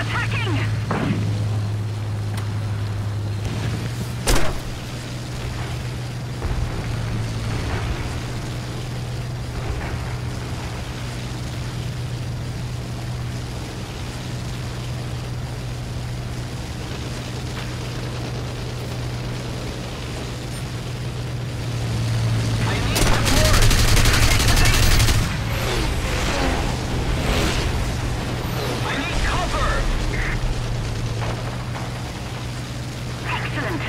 Attacking! I need support! I need cover! Excellent!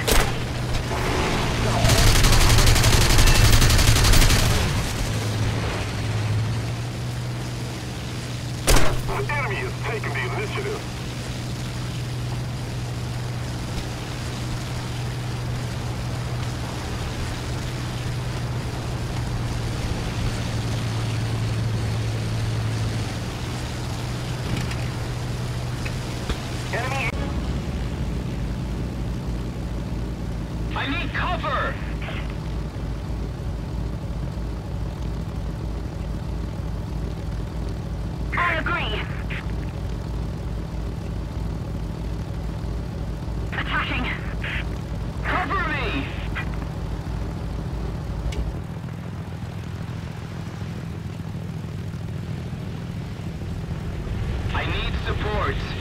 The enemy has taken the initiative. I need cover! attacking! Cover me! I need support.